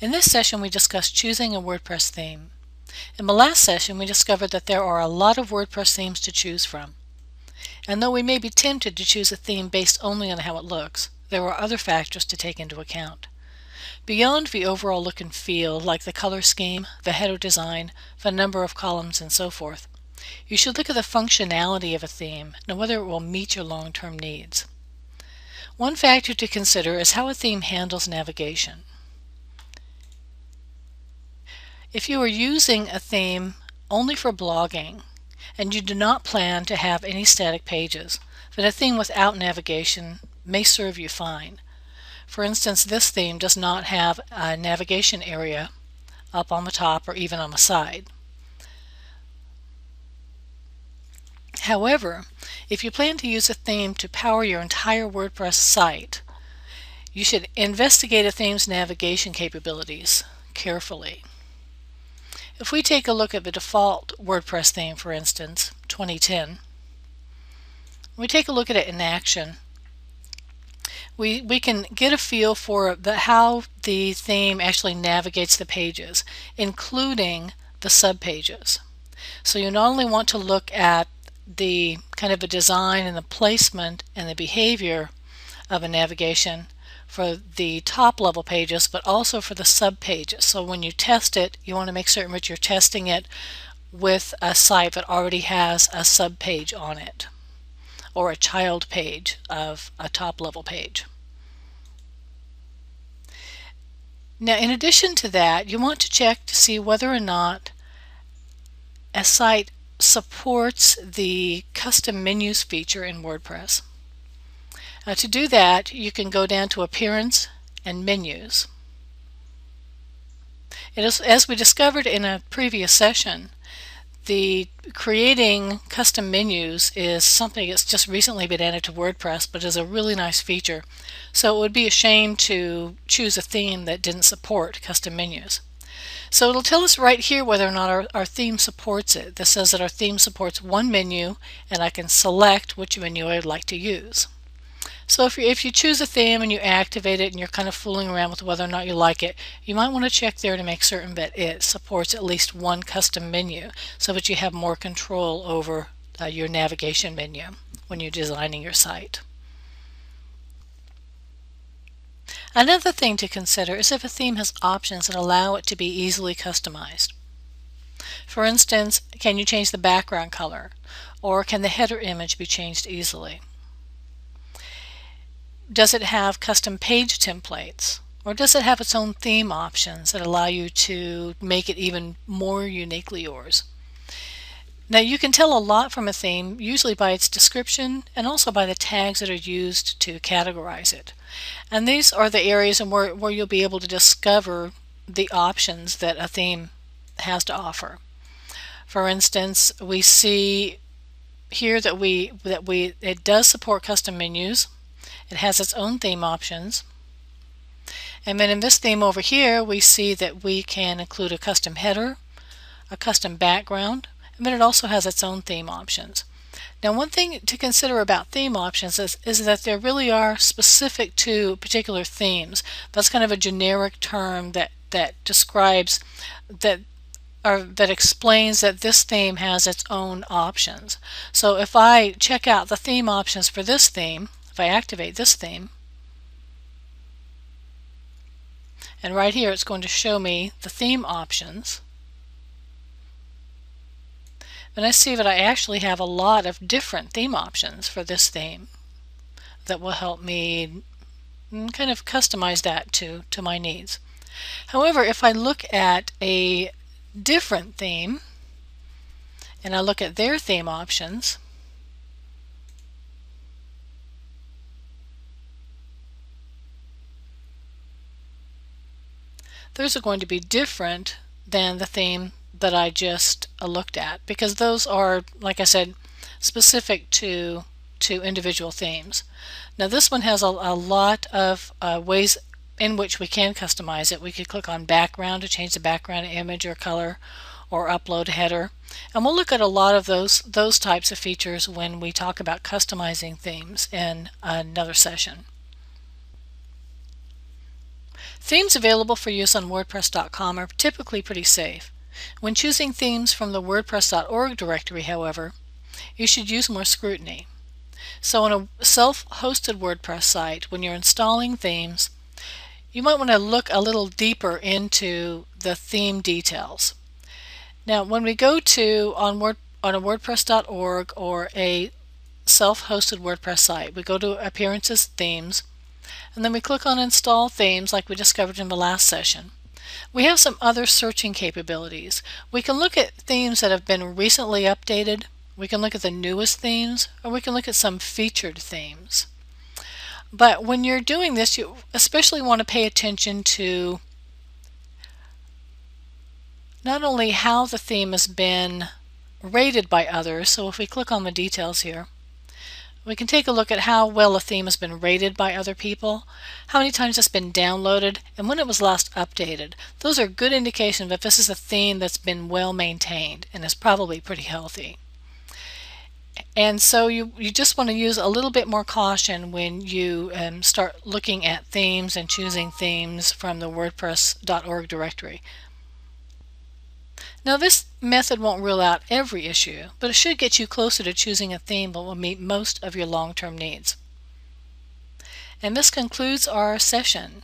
In this session we discussed choosing a WordPress theme. In the last session we discovered that there are a lot of WordPress themes to choose from. And though we may be tempted to choose a theme based only on how it looks, there are other factors to take into account. Beyond the overall look and feel, like the color scheme, the header design, the number of columns, and so forth, you should look at the functionality of a theme and whether it will meet your long-term needs. One factor to consider is how a theme handles navigation. If you are using a theme only for blogging and you do not plan to have any static pages, then a theme without navigation may serve you fine. For instance, this theme does not have a navigation area up on the top or even on the side. However, if you plan to use a theme to power your entire WordPress site, you should investigate a theme's navigation capabilities carefully. If we take a look at the default WordPress theme, for instance, 2010, we take a look at it in action, we, we can get a feel for the, how the theme actually navigates the pages, including the subpages. So you not only want to look at the kind of a design and the placement and the behavior of a navigation, for the top level pages, but also for the sub pages. So when you test it, you want to make certain that you're testing it with a site that already has a sub page on it or a child page of a top level page. Now in addition to that, you want to check to see whether or not a site supports the custom menus feature in WordPress. Uh, to do that, you can go down to Appearance and Menus. As we discovered in a previous session, the creating custom menus is something that's just recently been added to WordPress, but is a really nice feature. So it would be a shame to choose a theme that didn't support custom menus. So it'll tell us right here whether or not our, our theme supports it. This says that our theme supports one menu, and I can select which menu I would like to use. So if you, if you choose a theme and you activate it and you're kind of fooling around with whether or not you like it, you might want to check there to make certain that it supports at least one custom menu so that you have more control over uh, your navigation menu when you're designing your site. Another thing to consider is if a theme has options that allow it to be easily customized. For instance, can you change the background color? Or can the header image be changed easily? Does it have custom page templates? Or does it have its own theme options that allow you to make it even more uniquely yours? Now you can tell a lot from a theme, usually by its description and also by the tags that are used to categorize it. And these are the areas where, where you'll be able to discover the options that a theme has to offer. For instance, we see here that we that we it does support custom menus. It has its own theme options. And then in this theme over here, we see that we can include a custom header, a custom background, and then it also has its own theme options. Now one thing to consider about theme options is, is that they really are specific to particular themes. That's kind of a generic term that, that describes that or that explains that this theme has its own options. So if I check out the theme options for this theme, if I activate this theme, and right here it's going to show me the theme options, and I see that I actually have a lot of different theme options for this theme that will help me kind of customize that to, to my needs. However, if I look at a different theme and I look at their theme options, those are going to be different than the theme that I just uh, looked at because those are, like I said, specific to to individual themes. Now this one has a, a lot of uh, ways in which we can customize it. We could click on background to change the background image or color or upload header. And we'll look at a lot of those those types of features when we talk about customizing themes in another session. Themes available for use on WordPress.com are typically pretty safe. When choosing themes from the WordPress.org directory, however, you should use more scrutiny. So on a self-hosted WordPress site, when you're installing themes, you might want to look a little deeper into the theme details. Now, when we go to on Word on a WordPress.org or a self-hosted WordPress site, we go to Appearances Themes, and then we click on Install Themes like we discovered in the last session. We have some other searching capabilities. We can look at themes that have been recently updated, we can look at the newest themes, or we can look at some featured themes. But when you're doing this, you especially want to pay attention to not only how the theme has been rated by others, so if we click on the details here, we can take a look at how well a theme has been rated by other people, how many times it's been downloaded, and when it was last updated. Those are good indications that this is a theme that's been well maintained and is probably pretty healthy. And so you, you just want to use a little bit more caution when you um, start looking at themes and choosing themes from the WordPress.org directory. Now this method won't rule out every issue, but it should get you closer to choosing a theme that will meet most of your long-term needs. And this concludes our session.